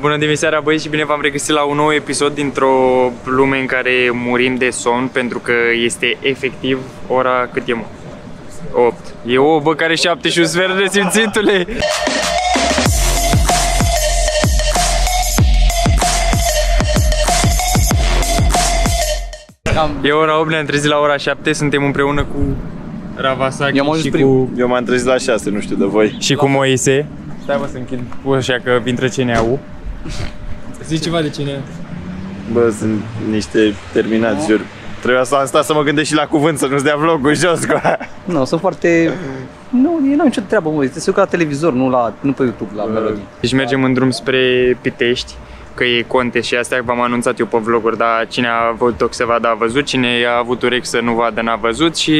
Bună dimineața băieți și bine v-am regăsit la un nou episod dintr-o lume în care murim de somn pentru că este efectiv ora cât e mă? 8. E o bă care 7 și un sfert de simțitule. E ora 8, ne-am trezit la ora 7, suntem împreună cu Ravasaki Eu am ajuns și prim. cu, Eu m-am trezit la 6, nu știu de voi. și cu Moise. Stai mă să închid ușa că intră CNA-ul. Zici ceva de CNA. Bă, sunt niște terminați, jur. Trebuia să am stat să mă gândesc și la cuvânt, să nu-ți dea vlogul jos cu aia. Nu, sunt foarte... Nu, ei n-au nicio treabă, mă, este la televizor, nu, la, nu pe YouTube, la melodii. Deci mergem în drum spre Pitești, că e conte și astea v-am anunțat eu pe vloguri, dar cine a avut să vadă a văzut, cine a avut urechi să nu vadă n-a văzut și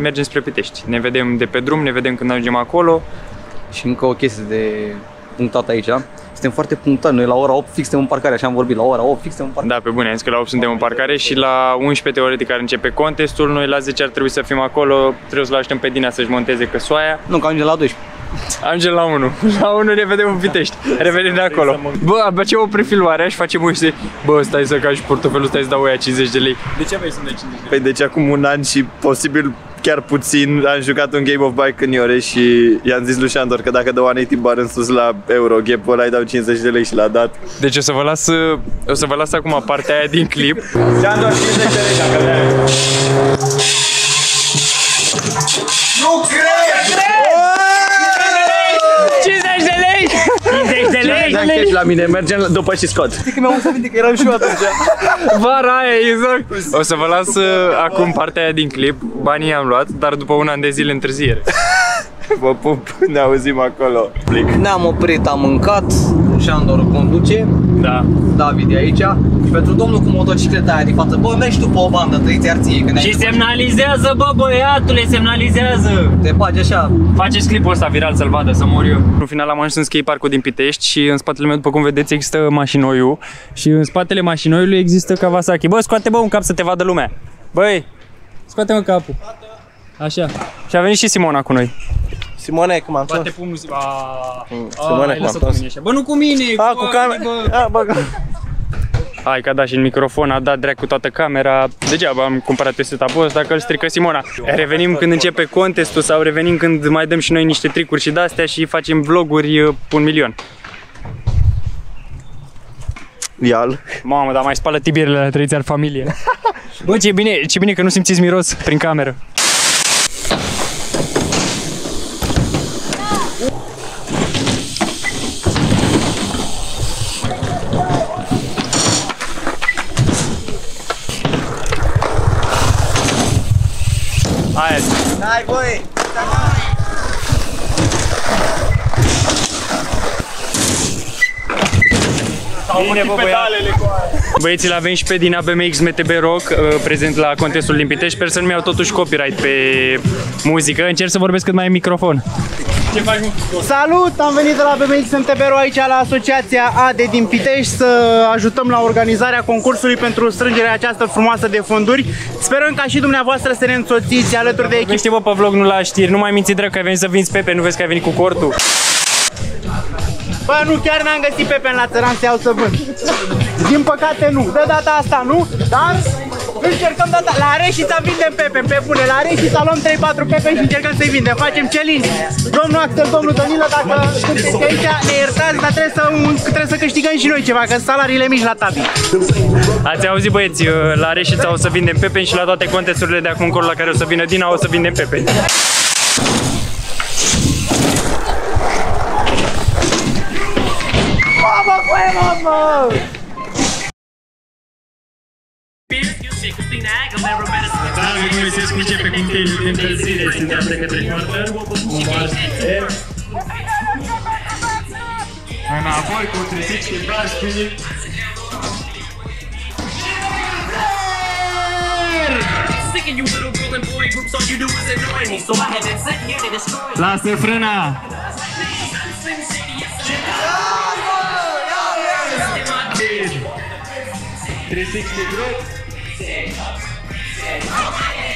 mergem spre Pitești. Ne vedem de pe drum, ne vedem când ajungem acolo. Și încă o chestie de punctat aici, suntem foarte punctali, noi la ora 8 fix suntem în parcare, așa am vorbit, la ora 8 fix suntem în parcare. Da, pe bune, am zis că la 8 suntem în parcare și la 11 teoretic care începe contestul, noi la 10 ar trebui să fim acolo, trebuie să-l așteptăm pe Dina să-și monteze căsoaia. Nu, că ajungem la 12. Ajungem la 1. La 1 ne vedem în Pitești. Revenim de acolo. Bă, abia ce o prefilmare și facem uite. Bă, stai să cași portofelul, stai să dau aia 50 de lei. De ce aveai să dai 50 de lei? Păi deci acum un an și posibil chiar puțin am jucat un Game of Bike în Iore și i-am zis lui Șandor că dacă dă 180 bar în sus la Eurogap, ăla îi dau 50 de lei și l-a dat. Deci o să vă las, o să vă las acum partea aia din clip. Șandor 50 de lei dacă le Nu cred! De lei! Dai cash la mine, mergem după și scot. Că mi-am să că eram și eu atunci. Vara aia, exact. O să vă las uh, acum partea aia din clip. Banii am luat, dar după un an de zile întârziere. Vă pup, ne auzim acolo. Plic. Ne-am oprit, am mâncat, Șandor conduce, Da. David e aici și pentru domnul cu motocicleta aia din față, bă, mergi tu pe o bandă, trăiți arție, că ne Și semnalizează, bă, băiatule, semnalizează! te bagi așa, Faceți clipul ăsta viral să-l vadă, să mor eu. În final am ajuns în skatepark-ul din Pitești și în spatele meu, după cum vedeți, există mașinoiul și în spatele mașinoiului există Kawasaki. Bă, scoate bă un cap să te vadă lumea. Băi, scoate-mă capul. Așa. Și a venit și Simona cu noi. Simone, cum am Bate spus? pumnul Simona. Simona, Hai, cum am lăsă-o cu spus? mine așa. Bă, nu cu mine. A, cu camera. A, bă, Hai că a dat și în microfon, a dat dracu toată camera. Degeaba am cumpărat pe setup-ul ăsta dacă îl strică Simona. Revenim când începe contestul sau revenim când mai dăm și noi niște tricuri și de-astea și facem vloguri uh, un milion. Ial. Mamă, dar mai spală tibierele la trăiți al familie. Bă, ce bine, ce bine că nu simțiți miros prin cameră. Aia zi. Hai, băi! Bine, bă, Băieții l avem și pe din ABMX MTB Rock, uh, prezent la contestul din Pitești. Sper să nu-mi iau totuși copyright pe muzică. Încerc să vorbesc cât mai în microfon. Ce faci, mă? Salut! Am venit de la BMX MTBRO aici la Asociația ADE din Pitești să ajutăm la organizarea concursului pentru strângerea aceasta frumoasă de fonduri. Sperăm ca și dumneavoastră să ne însoțiți alături de echipă. Vorbește, bă, pe vlog, nu la știri. Nu mai minți drept că ai venit să vinzi Pepe, nu vezi că ai venit cu cortul. Bă, nu, chiar n-am găsit Pepe la țăran să iau să vând. Din păcate nu. De data asta nu, dar încercăm data. La Reșița vindem Pepe, pe bune. La Reșița luăm 3-4 Pepe și încercăm să-i vindem. Facem challenge. Domnul Axel, domnul Danilă, dacă sunteți aici, ne iertați, dar trebuie să, trebuie să câștigăm și noi ceva, că sunt salariile mici la tabi. Ați auzit, băieți, uh, la Reșița o să vindem Pepe și la toate contesturile de acum încolo la care o să vină Dina o să vindem Pepe. Da, Moisescu începe cu tenis de încălzire, se dea de către poartă, un vals de Înapoi cu trezit și baștii. Lasă frâna! David Moisescu și-a pus în masă premiile astăzi de apare.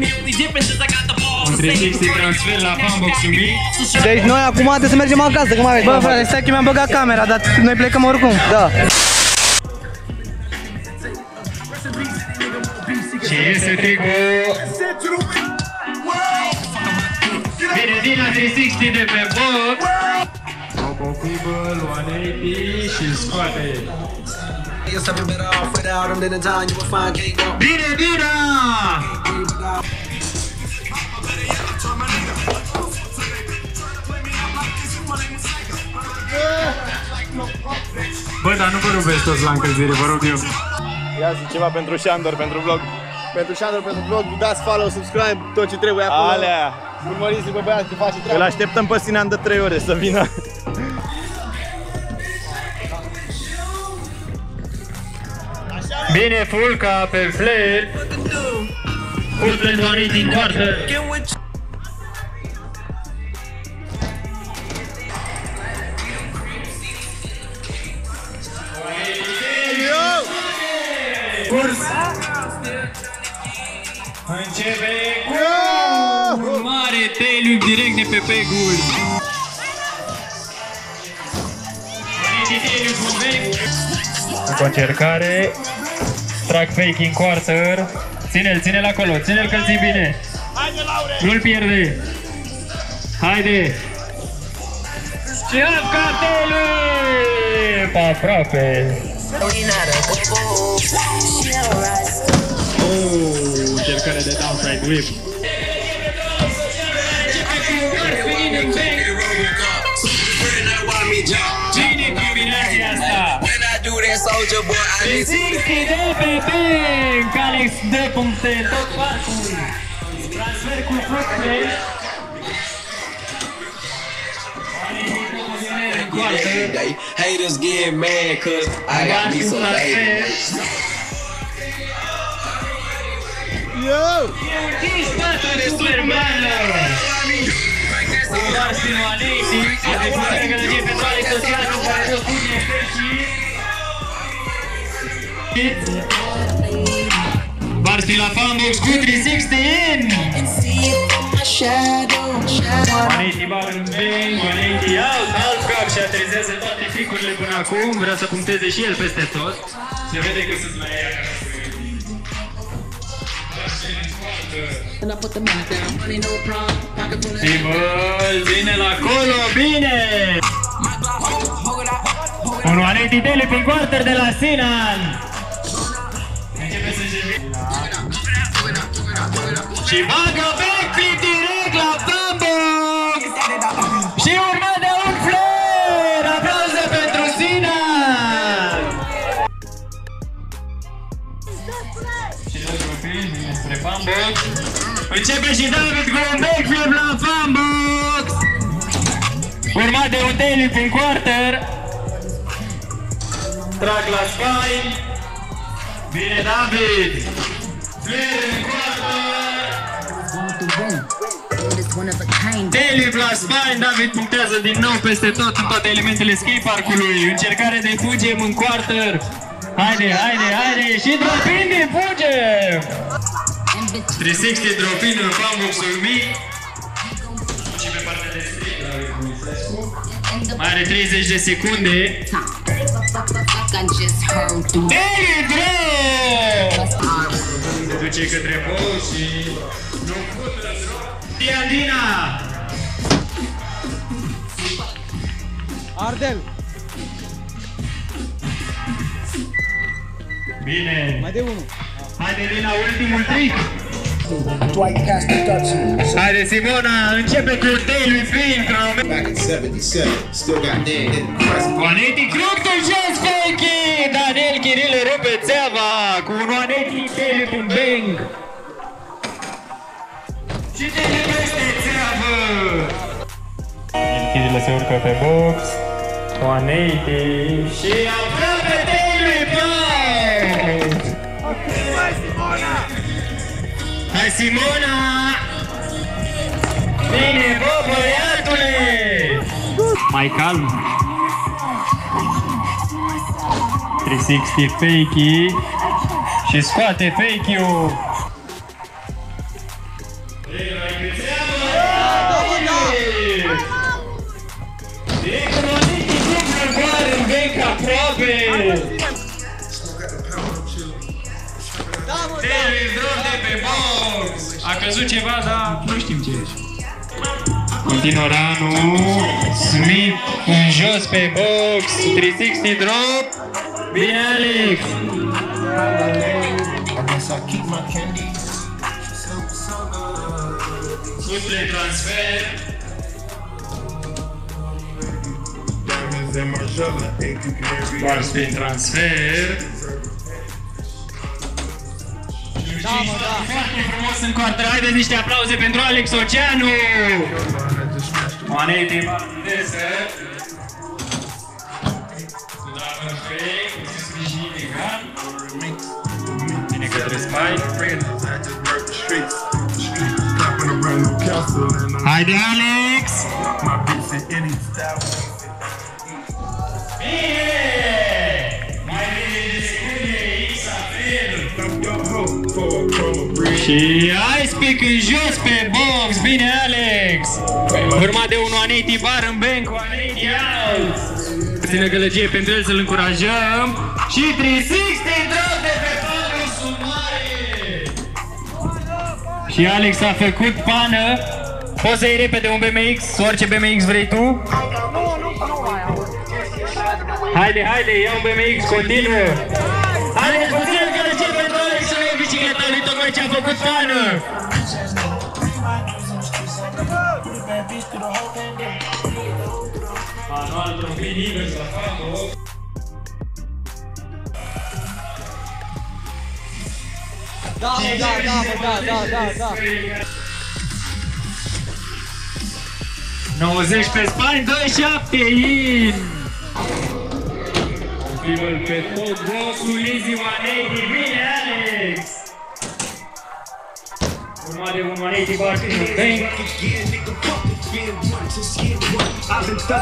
The only difference is I got the ball Un 360 transfer la fanbox-ul mic. Deci noi acum trebuie să mergem acasă, că mai aveți Bă, ceva frate, face. stai că mi-am băgat camera, dar noi plecăm oricum. Da. Și iese tricul. Vine din la 360 de pe box. Robo Feeble, 180 și îl scoate. Guess I've been better off without him than the time you will find can't go. Bine, Dina! Bă, dar nu vă rubesc toți la încălzire, vă rog eu. Ia zi ceva pentru Șandor, pentru vlog. Pentru Șandor, pentru vlog, dați follow, subscribe, tot ce trebuie acolo. Alea! Urmăriți-l pe băiat că face Îl treaba. așteptăm pe Sinan de 3 ore să vină. Bine, Fulca pe flare. Full play din coartă. Curs. Începe cu un mare tail direct de pe pegul. Cu încercare. Trag fake în quarter. Ține-l, ține-l acolo, ține-l că ții bine. Nu-l pierde. Haide. Și Alcatele! Pe aproape. Oh, încercare de downside whip. Cine combinația asta? When I do that, soldier boy, I need 60 de pe bank! Alex dă puncte în tot parcul. Transfer cu fructe. day. Haters get mad cause I got me some baby. Varsi la fanbox cu 360 in! 180 bal în bang, 180 out, half cap și aterizează toate tricurile până acum, vrea să puncteze și el peste tot. Se vede că sunt mai ea. And I put the money down, money no problem. Pocket full of Sibăl, vine la colo, bine! Un 180 daily pe quarter de la Sinan. Și bagă backflip direct la Bambox! Și urmat de un flare! Aplauze pentru Sinan! Și Dădrupin vine spre Bambox. Începe și David cu un backflip la Bambox! Urmat de un daily în quarter. Trag la spine. Bine David! Flare în Daily plus spine, David punctează din nou peste tot în toate elementele skate parcului. Încercare de fugem în quarter. Haide, haide, haide, și dropin din fugem! 360 dropin în fanbox-ul mic. Și pe partea de street, David Moisescu. Mai are 30 de secunde. I just heard through Daily drop! Se duce către box și... Nu pută drop. Diadina! Ardel, Bine! mai de unul. Haide Lina, ultimul trick! Dwight Castor Dutson, Haide Simona, începe cu Daily Fin, cronometru. back in 77, still got Dan hitting crust. 180 Croctor Just Fakey! Daniel Chirile rupe țeava cu un 180 Daily Pin Bang! Și Daily peste țeavă! Daniel Chirile se urcă pe box. 180 și aproape Daily Bang! Hai Simona! Bine, bă, băiatule! Mai calm. 360 fakey și scoate fake-ul. Davis drop de pe box! A căzut ceva, dar nu știm ce e. Continuă Ranu, Smith în jos pe box, 360 drop, bine Alex! Suple transfer, doar spre transfer. Da, mă, da. Foarte frumos în coartă. Haideți niște aplauze pentru Alex Oceanu! Manete Martineză. Da, perfect. Sprijin egal. Bine către spike. Haide, Alex! Bine! Și ice pick în jos pe box, bine Alex! Urmat de un 180 bar în bank, 180 out! Ține gălăgie pentru el să-l încurajăm și 360 drop de pe Pablo Sumare! Și Alex a făcut pană. Poți să iei repede un BMX, orice BMX vrei tu? Haide, haide, ia un BMX, continuă! Tocmai ce a făcut pană! Manual trompin invers la fango. Da, mă, da, da, mă, da, da, da, da. 90 pe spani, 27 in! Confirmă pe tot boxul Easy 180, bine Alex! Urma de un 180 bar în bank.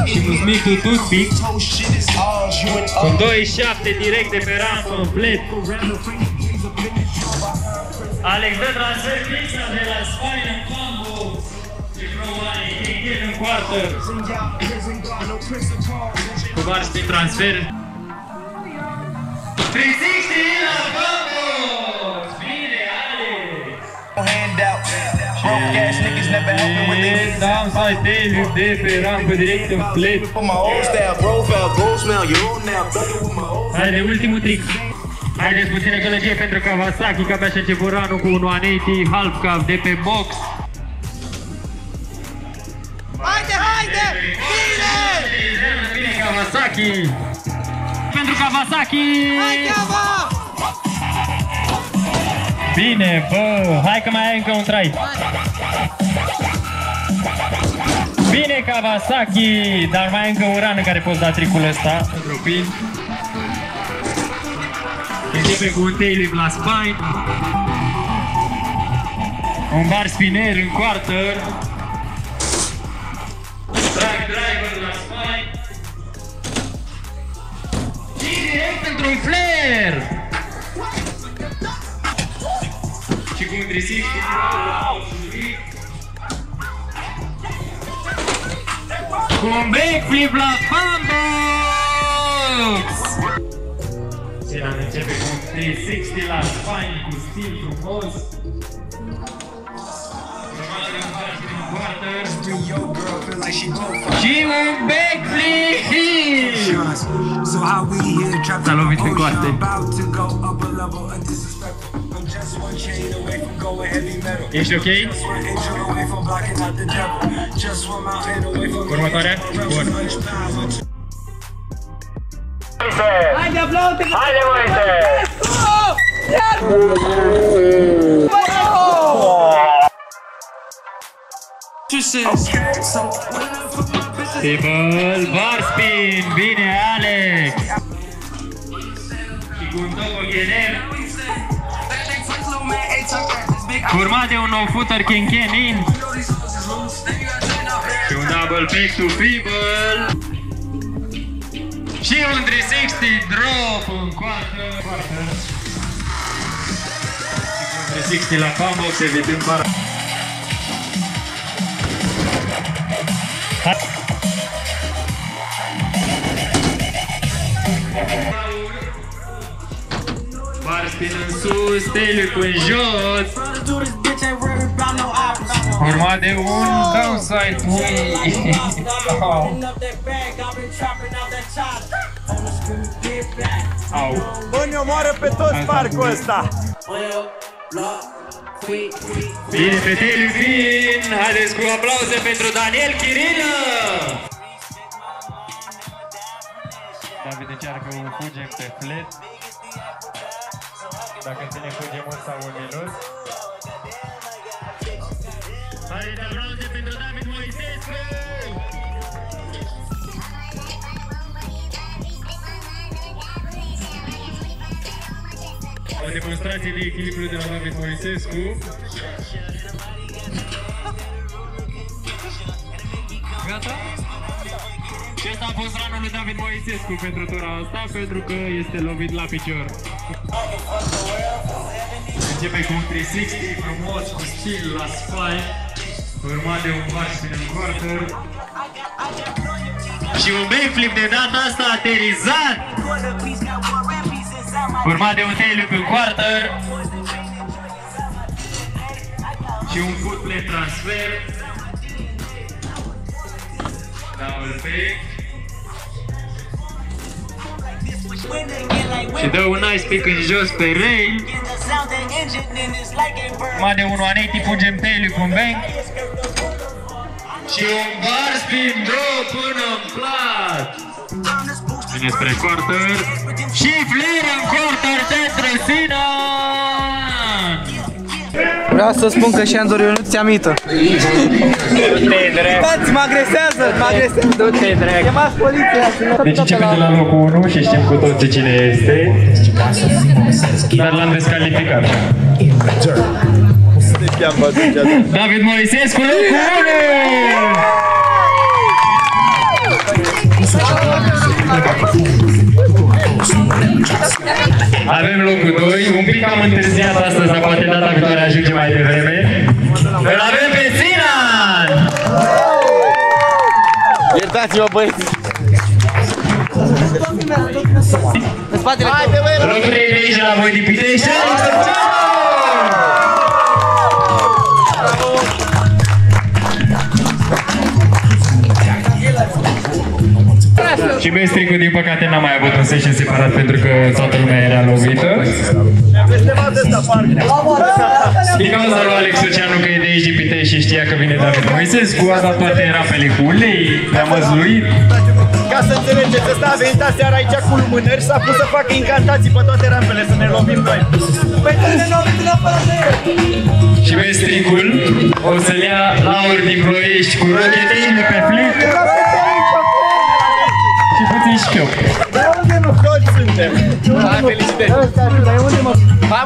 Și Musmicu Toothpick cu 27 direct de pe rampă în flat. Alex dă transfer fixa de la spine în combo. Și Pro 180 în coartă. Cu bar spin transfer. 360 la combo! Și downside tail de pe rampă direct în flat. Haide, ultimul trick. Haideți puțină gălăgie pentru Kawasaki, că abia și-a început ranul cu un 180 half cap de pe box. Haide, haide! Bine! Bine, Kawasaki! Pentru Kawasaki! Hai, Gava! Bine, bă, hai că mai ai încă un try. Bine, Kawasaki, dar mai ai încă un run în care poți da tricul ăsta. Dropin. Începe cu un tail whip la spine. Un bar spinner în coartă. Drag driver la spine. Și direct într-un flare. Și cu un 360 Cu un backflip la Funbox! Sedan începe cu un 360 la spine cu stil frumos. Și un backflip! S-a lovit în coaste. Ești ok? Următoarea? Bun. Haide, aplaude! Haide, Moise! Table, bar spin, bine Alex! Și cu un double ghener. Urmat de un nou footer King Ken in. Și un double back to feeble. Și un 360 drop în coartă. coartă. Și cu un 360 la combox, evitând bara. Barspin în sus, Teliuc în jos. Urmat de un downside twin. Au. Bă, ne omoară pe toți parcul ăsta! Bine pe Teliuc Green. Haideți cu aplauze pentru Daniel Chirilă. David încearcă un fugem pe flet. Dacă ține fugemul sau un minut. Haideți aplauze pentru David Moisescu! O demonstrație de echilibru de la David Moisescu. Gata? Și ăsta a fost ranul lui David Moisescu pentru tura asta, pentru că este lovit la picior. Începe cu un 360 frumos, cu stil la spine, urmat de un backspin în quarter. Și un backflip de data asta aterizat! Urmat de un tail în quarter. Și un footplay transfer. Double fake. Și dă un nice pick în jos pe rail. Mai de 1 180 fugem tail cu un bang. Și un bar spin drop până în plat. Vine spre quarter. Și flir în quarter pentru Sinan. Vreau să spun că și Andor Ionuț ți-a mită. Dați, mă agresează, mă agresează! Du-te, drag. Chemați poliția! Deci începem de la locul 1 și știm cu toții cine este. Dar l-am descalificat. I-am bătut David Moisescu, locul 1! Avem locul 2, un pic am întârziat astăzi, dar poate data viitoare ajunge mai devreme. Îl avem pe Sinan! Iertați-mă băieți! În spatele Locul 3 de aici la voi din Pitești, Alex Turceanu! Și Mestricu, din păcate, n-a mai avut un session separat pentru că toată lumea era lovită. Din cauza lui Alex Lucianu că e de aici din Pitești și știa că vine David Moisescu, a dat toate rapele cu ulei, le-a măzluit. Ca să înțelegeți, ăsta a venit aseară aici cu lumânări, s-a pus să facă incantații pe toate rampele, să ne lovim noi. Păi cum ne lovim din afară de el? Și Mestricul o să-l ia laur din Ploiești cu rocheteile pe flip și puțin șchiop. Suntem? Hai, felicitări!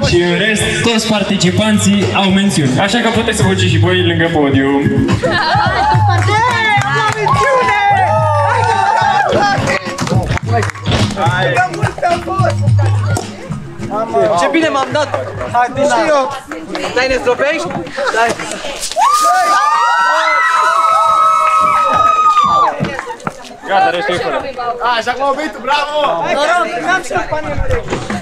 Și în rest, toți participanții au mențiuni. Așa că puteți să vă duceți și voi lângă podium. Ce bine m-am dat! Hai, și eu! Dai, ne stropești? Dai! Gata, restul e fără. Așa cum au venit, bravo! N-am și șcampanie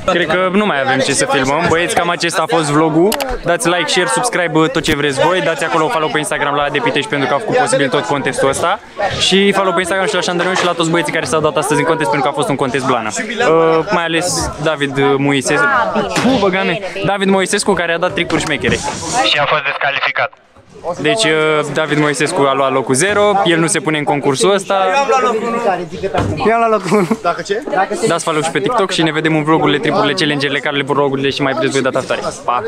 Cred că nu mai avem ce să filmăm. Băieți, cam acesta a fost vlogul. Dați like, share, subscribe, tot ce vreți voi. Dați acolo follow pe Instagram la Depitești pentru că a făcut posibil tot contestul ăsta. Și follow pe Instagram și la Șandarion și la toți băieții care s-au dat astăzi în contest pentru că a fost un contest blana. Uh, mai ales David Moisescu. Uh, băgame. David Moisescu care a dat tricuri șmechere. Și a fost descalificat. Deci uh, David Moisescu a luat locul 0, el nu se pune în concursul ăsta. am luat locul 1. Eu am luat locul 1. Dacă ce? Dați follow și pe TikTok și ne vedem în vlogurile, tripurile, challenge-urile, carele, vlogurile și mai preț voi data viitoare. Pa!